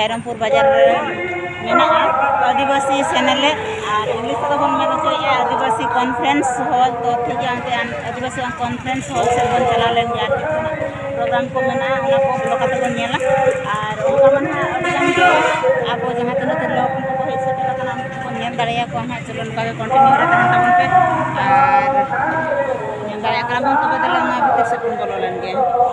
जहाँ की रायरमपुर बाज़ार में आदिवासी सेनेल और इंग्लिश तो बन में आदिवासी कॉन्फ्रेंस हॉल तो ठीक है आदिवासी कॉन्फ्रेंस हॉल से बन चला लेन प्रोग्राम को मेना को ब्लॉक बन नेला और उनका मन अड़ीगान के अब जहाँ तीन लोग को हेज सेटल बन नेल दाड़िया को हाँ चलो उनका कंटिन्यू रे तहन तबन पे और नेल दाड़िया करा बन तबे दले ना भीतर से बन बोलो लेन के नौका नितो ना भीतर से ले चला कना तबन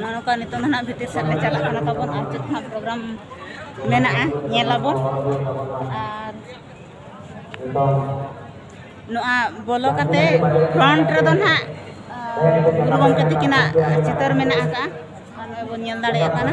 ᱱᱚᱝᱠᱟ ᱱᱤᱛᱚᱜ ᱫᱚ ᱦᱟᱸᱜ ᱵᱷᱤᱛᱤᱨ ᱥᱮᱫ ᱞᱮ ᱪᱟᱞᱟᱜ ᱠᱟᱱᱟ ᱛᱟᱵᱚᱱ ᱟᱨ ᱪᱮᱫ ᱦᱟᱸᱜ ᱯᱨᱳᱜᱨᱟᱢ ᱢᱮᱱᱟᱜᱼᱟ ᱧᱮᱞᱟᱵᱚᱱ ᱟᱨ ᱱᱚᱣᱟ ᱵᱚᱞᱚ ᱠᱟᱛᱮ ᱯᱷᱨᱚᱱᱴ ᱨᱮᱫᱚ ᱦᱟᱸᱜ ᱜᱩᱨᱩ ᱜᱚᱢᱠᱮ ᱛᱟᱹᱠᱤᱱᱟᱜ ᱪᱤᱛᱟᱹᱨ ᱢᱮᱱᱟᱜ ᱟᱠᱟᱫᱼᱟ ᱟᱨ ᱱᱚᱜᱼᱚᱭ ᱵᱚᱱ ᱧᱮᱞ ᱫᱟᱲᱮᱭᱟᱜ ᱠᱟᱱᱟ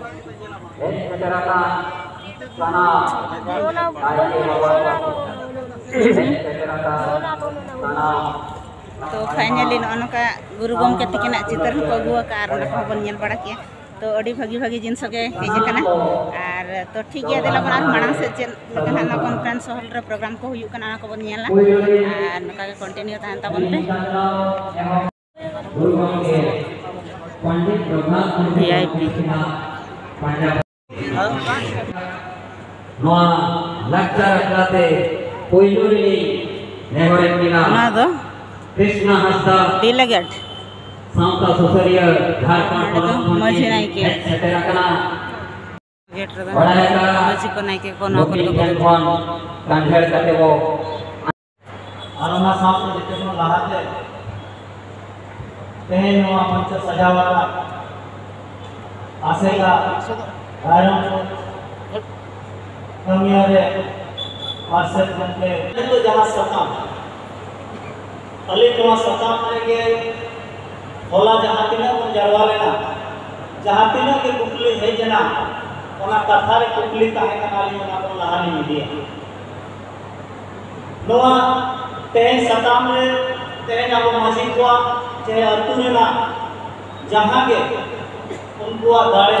ना तो फाइनली नौका गुरु चितर को अगुआ का और ना बन नेल बड़ा तो अड़ी भागी भागी के कना और तो ठीक गया दिला मांग से चेल लगा ना कॉन्फ्रेंस प्रोग्राम को को नका के कंटिन्यू ᱱᱚᱣᱟ ᱞᱟᱠᱪᱟᱨ ᱟᱠᱷᱲᱟᱛᱮ ᱯᱳᱭᱞᱳ ᱨᱤᱱᱤᱡ ᱱᱮᱦᱚᱨᱮᱫ ᱵᱤᱱᱟ ᱚᱱᱟ ᱫᱚ ᱠᱨᱤᱥᱱᱟ ᱦᱟᱸᱥᱫᱟ ᱰᱤᱞᱟᱜᱟᱴ ᱥᱟᱶᱛᱟ ᱥᱩᱥᱟᱹᱨᱤᱭᱟᱹ ᱡᱷᱟᱲᱠᱷᱚᱸᱰ ᱯᱚᱱᱚᱛ ᱢᱟᱹᱡᱷᱤ ᱱᱟᱭᱠᱮ ᱥᱮᱴᱮᱨ ᱟᱠᱟᱱᱟ ᱜᱮᱴ ᱨᱮᱫᱚ ᱢᱟᱹᱡᱷᱤ ᱠᱚ ᱱᱟᱭᱠᱮ ᱠᱚ ᱱᱚᱣᱟ ᱠᱚ ᱞᱟᱹᱜᱤᱫ ᱠᱷᱚᱱ ᱠᱟᱱᱡᱷᱟᱲ ᱠᱟᱛᱮ ᱵᱚ ᱟᱨ ᱚᱱᱟ ᱥᱟᱶᱛᱮ ᱡᱮᱛᱮ ᱵᱚᱱ ᱞᱟᱦᱟᱛᱮ ᱛᱮᱦᱮᱧ ᱱᱚᱣᱟ ᱢᱚᱧᱪ ᱥᱟᱡᱟᱣ ᱟᱠᱟᱫ ᱟᱥᱮᱠᱟ ᱨᱟᱭᱨᱚᱝᱯᱩᱨ ᱠᱟᱹᱢᱤᱭᱟᱹ ᱨᱮ ᱢᱟᱨᱥᱮᱞ ᱜᱚᱢᱠᱮ ᱱᱤᱛᱚᱜ ᱡᱟᱦᱟᱸ ᱥᱟᱛᱟᱢ ᱟᱹᱞᱤᱧ ᱱᱚᱣᱟ ᱥᱟᱛᱟᱢ ᱨᱮᱜᱮ ᱦᱚᱞᱟ ᱡᱟᱦᱟᱸ ᱛᱤᱱᱟᱹᱜ ᱵᱚᱱ ᱡᱟᱨᱣᱟ ᱞᱮᱱᱟ ᱡᱟᱦᱟᱸ ᱛᱤᱱᱟᱹᱜ ᱜᱮ ᱠᱩᱠᱞᱤ ᱦᱮᱡ ᱮᱱᱟ ᱚᱱᱟ ᱠᱟᱛᱷᱟ ᱨᱮ ᱠᱩᱠᱞᱤ ᱛᱟᱦᱮᱸ ᱠᱟᱱᱟ ᱟᱹᱞᱤᱧ ᱚᱱᱟ ᱫᱚ ᱞᱟᱦᱟ ᱞᱤᱧ ᱤᱫᱤᱭᱟ ᱱᱚᱣᱟ ᱛᱮᱦᱮᱧ ᱥᱟᱛᱟᱢ ᱨᱮ ᱛᱮᱦᱮᱧ ᱟᱵᱚ ᱢᱟᱺᱡᱷᱤ ᱠᱚᱣᱟᱜ ᱪᱮ ᱟᱹᱛᱩ ᱨᱮᱱᱟᱜ ᱡᱟᱦᱟᱸ ᱜᱮ उनकुआ दाड़े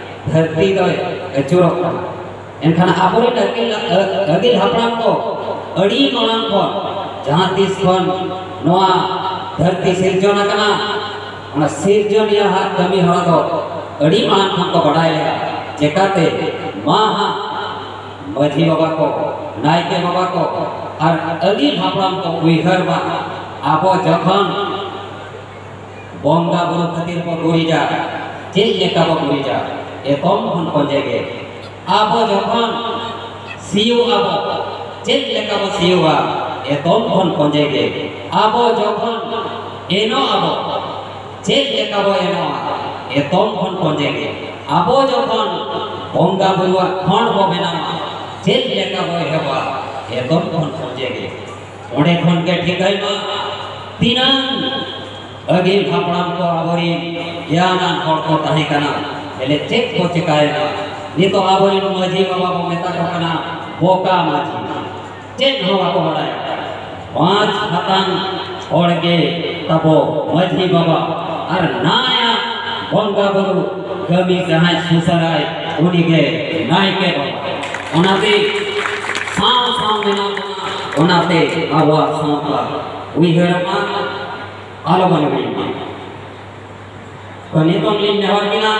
धरती तो अचूर एनखान आबोरेन अगिल अगिल हापड़ाम को अड़ी मांग को जहाँ तीस खन नोआ धरती सिरजन कना ओना सिरजनिया हा कमी हड़ा दो अड़ी मांग खन को लेगा जेकाते माँ हा मझी बाबा को नायके बाबा को और अगिल हापड़ाम को उइहर बा आबो जखन बंगा बुरु खातिर को गुरिजा चेक लेका बो ᱮᱠᱚᱢ ᱠᱷᱚᱱ ᱠᱚᱸᱡᱮ ᱜᱮ ᱟᱵᱚ ᱡᱚᱠᱷᱚᱱ ᱥᱤᱭᱳᱜ ᱟᱵᱚ ᱪᱮᱫ ᱞᱮᱠᱟ ᱵᱚ ᱥᱤᱭᱳᱜᱼᱟ ᱮᱠᱚᱢ ᱠᱷᱚᱱ ᱠᱚᱸᱡᱮ ᱜᱮ ᱟᱵᱚ ᱡᱚᱠᱷᱚᱱ ᱮᱱᱚᱜ ᱟᱵᱚ ᱪᱮᱫ ᱞᱮᱠᱟ ᱵᱚ ᱮᱱᱚᱜᱼᱟ ᱮᱠᱚᱢ ᱠᱷᱚᱱ ᱠᱚᱸᱡᱮ ᱜᱮ ᱟᱵᱚ ᱡᱚᱠᱷᱚᱱ ᱵᱚᱸᱜᱟ ᱵᱩᱨᱩᱣᱟᱜ ᱠᱷᱚᱸᱰ ᱵᱚ ᱵᱮᱱᱟᱣᱟ ᱪᱮᱫ ᱞᱮᱠᱟ ᱵᱚ ᱮᱦᱚᱵᱟ ᱮᱠᱚᱢ ᱠᱷᱚᱱ ᱠᱚᱸᱡᱮ ᱜᱮ ᱚᱸᱰᱮ ᱠᱷᱚᱱ ᱜᱮ ᱴᱷᱤᱠᱟᱹᱭ ᱢᱟ ᱛᱤᱱᱟᱹᱝ ᱟᱹᱜᱤᱞ ᱦᱟᱯᱲᱟᱢ ᱠᱚ ᱟᱵᱚᱨᱤᱱ ᱜᱮᱭᱟᱱᱟᱱ ᱦᱚᱲ ᱠᱚ ᱛᱟᱦᱮᱸ ᱠᱟᱱᱟ એટલે ચેક પહોંચે કાયના ની તો આ બોલી નું મજી બાબા મો મેતા કોકના બોકા માજી ચેક હોવા કોડાય પાંચ હતાન ઓળગે તબો મજી બાબા અર નાયા બોંગા બરુ ગમી જહાજ સુસરાય ઉડી ગે નાય કે બાબા ઓનાતે સાવ સાવ દેના ઓનાતે આવા સાંપલા ઉઈહરમાં આલો બની ગઈ કોની તો લીન નહર કિના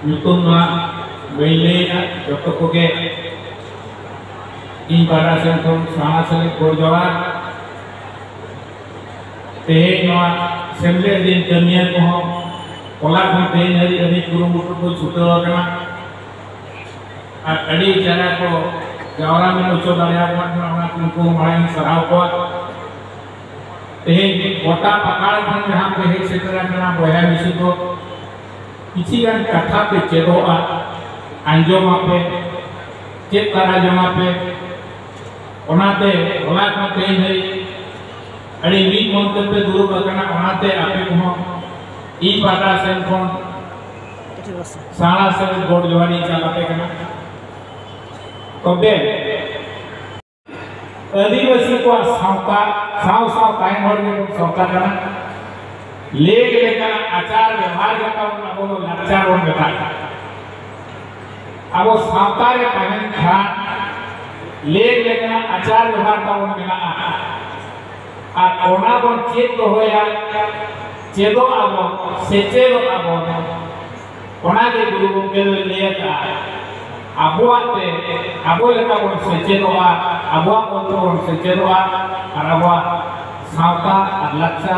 makana joto hora nyutum na beile joto ko ge ᱤᱧ ᱯᱟᱦᱴᱟ ᱥᱮᱱ ᱠᱷᱚᱱ ᱥᱟᱶᱟ ᱥᱮᱞᱮᱫ ᱜᱚᱲ ᱡᱚᱦᱟᱨ ᱛᱮᱦᱮᱧ ᱱᱚᱣᱟ ᱥᱮᱢᱞᱮᱫ ᱫᱤᱱ ᱠᱟᱹᱢᱤᱭᱟᱹ ᱠᱚᱦᱚᱸ ᱦᱚᱞᱟ ᱠᱷᱚᱱ ᱛᱮᱦᱮᱧ ᱦᱟᱹᱨᱤᱡ ᱟᱹᱰᱤ ᱠᱩᱨᱩᱢᱩᱴᱩ ᱠᱚ ᱪᱷᱩᱴᱟᱹᱣ ᱟᱠᱟᱱᱟ ᱟᱨ ᱟᱹᱰᱤ ᱡᱟᱭᱜᱟ ᱠᱚ ᱡᱟᱣᱨᱟ ᱢᱮᱱ ᱦᱚᱪᱚ ᱫᱟᱲᱮᱭᱟᱵᱚᱱ ᱠᱟᱱᱟ ᱚᱱᱟ ᱩᱱᱠᱩ ᱢᱟᱲᱟᱝ ᱥᱟᱨᱦᱟᱣ ᱠᱚᱣᱟ ᱛᱮᱦᱮᱧ ᱜᱚᱴᱟ ᱯᱟᱠᱟᱲ ᱠᱷᱚᱱ ᱡᱟᱦᱟᱸ ᱯᱮ ᱦᱮᱡ ᱥᱮᱴᱮᱨ ᱟᱠᱟᱱᱟ ᱵᱚᱭᱦᱟ ᱢᱤᱥᱤ ᱠᱚ ᱠᱤᱪᱷᱤ ᱜᱟᱱ ᱠᱟᱛᱷᱟ ᱯᱮ ᱪᱮᱫᱚᱜᱼᱟ ᱟᱸᱡᱚᱢᱟᱯᱮ ᱪᱮᱫ ᱛᱟᱨᱟ ᱡᱚᱝᱟᱯᱮ ᱚᱱᱟᱛᱮ ᱦᱚᱞᱟ ᱠᱷᱚᱱ ᱛᱮᱦᱮᱧ ᱦᱟᱹᱨᱤᱡ ᱟᱹᱰᱤ ᱢᱤᱫ ᱢᱚᱱᱛᱮ ᱯᱮ ᱫᱩᱲᱩᱵ ᱟᱠᱟᱱᱟ ᱚᱱᱟᱛᱮ ᱟᱯᱮ ᱠᱚᱦᱚᱸ ᱤᱧ ᱯᱟᱦᱴᱟ ᱥᱮᱱ ᱠᱷᱚᱱ ᱥᱟᱬᱟ ᱥᱮᱱ ᱜᱚᱰ ᱡᱚᱦᱟᱨᱤᱧ ᱪᱟᱞ ᱟᱯᱮ ᱠᱟᱱᱟ ᱛᱚᱵᱮ ᱟᱹᱫᱤᱵᱟᱹᱥᱤ ᱠᱚᱣᱟᱜ ᱥᱟᱶᱛᱟ ᱥᱟᱶ ᱥᱟᱶ ᱛᱟᱭᱚᱢ ᱦᱚᱲ ᱜᱮᱵᱚᱱ ᱥᱟᱶᱛᱟ ᱠᱟᱱᱟ लेग लेकर आचार व्यवहार करता हूँ ना बोलो आचार बोल करता है। अब वो सांता के पहन खा लेग लेकर आचार व्यवहार करता हूँ ना आ ओना बोल चेत तो हो या चेदो अब सेचेदो तो अब ओना के गुरु को के लेता अबुआते अबुले का बोल सेचेदो तो आ अबुआ को तो बोल सेचेदो आ और अबुआ सांता अलक्षा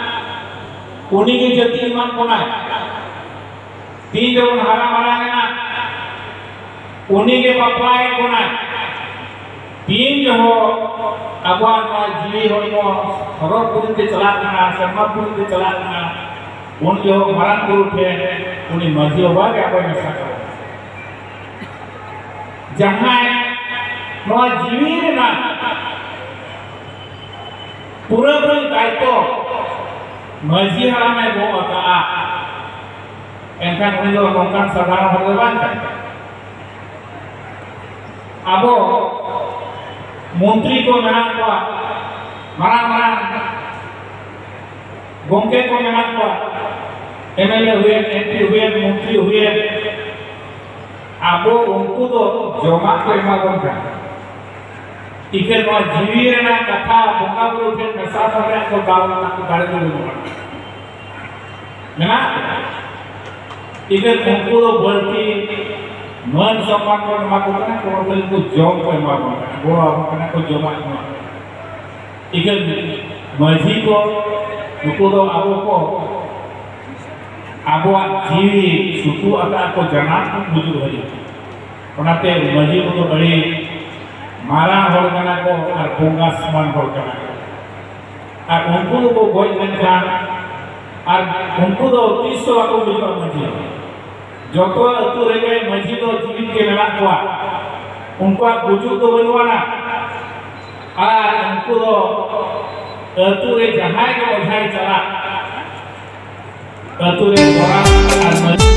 उन्हीं के जति मान कोना तीन जो हरा मारा है ना. उन्हीं के पप्पा है कोना तीन जो हो. अब जीवी हो. हरक पुरी के चला करना शर्मा पुरी के चला करना उन जो हो, मरण गुरु थे उन्हें मर्ज़ी होगा कि आप ऐसा करो जहाँ नवा जीवी ना पूरा पूरी दायित्व मर्जी हरा में वो अका एनखान उन्हें जो नौकान साधारण भगवान का ᱟᱵᱚ ᱢᱚᱱᱛᱨᱤ ᱠᱚ ᱢᱮᱱᱟᱜ ᱠᱚᱣᱟ ᱢᱟᱨᱟᱝ ᱢᱟᱨᱟᱝ ᱜᱚᱢᱠᱮ ᱠᱚ ᱢᱮᱱᱟᱜ ᱠᱚᱣᱟ ᱮᱢᱮᱞᱮ ᱦᱩᱭᱮᱱ ᱮᱢᱯᱤ ᱦᱩᱭᱮᱱ ᱢᱚᱱᱛᱨᱤ ᱦᱩᱭᱮᱱ ᱟᱵᱚ ᱩᱱᱠᱩ ᱫᱚ ᱡᱚᱢᱟᱜ ᱠᱚ ᱮᱢᱟ ᱵᱚᱱ ᱠᱟᱱᱟ ᱤᱠᱷᱟᱹᱱ ಈಗೇನು ಜೀವಿರಣ ಕಥಾ ಮುಖಾಮುಖಿ ಪ್ರಸಾದ ಅಥವಾ ಗಾವನ ನಾವು ಕಳೆದು ನೋಡೋಣ ಈಗ ಕುಂಕುಳು ಬರ್ತಿ ಮನ್ ಸಮ್ಮಾನ ಮಾಡಿ ಮಾಡ್ಕೊತಾನೆ ಕೊಡೋದಲ್ಲಿ ನೀವು ಜಾಬ್ ಪೈ ಮಾಡ್ಕೊತಾನೆ ಗೋಳ ಹಾಕೋಣ ಜಾಬ್ ಮಾಡ್ಕೊತಾನೆ ಈಗ ಮಜಿಗೋ ನುಕುಡೋ ಆಗೋಕೋ आबुआ जीवी सुतु आता को जना बुझु हरी ओनाते मजी को बड़ी मारांग हर कना को और बोंगा समान हर कना को और उनको को गोज लेनखान और उनको तो तीस सौ को बुज़ुर्ग माझी जोतो अतु रेगे माझी तो जीवित के मेला कोआ उनको बुज़ुर्ग तो बनवाना और उनको तो अतु रे जहाँ के ओझाई चला अतु रे बड़ा और